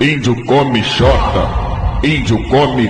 Índio come chota, índio come.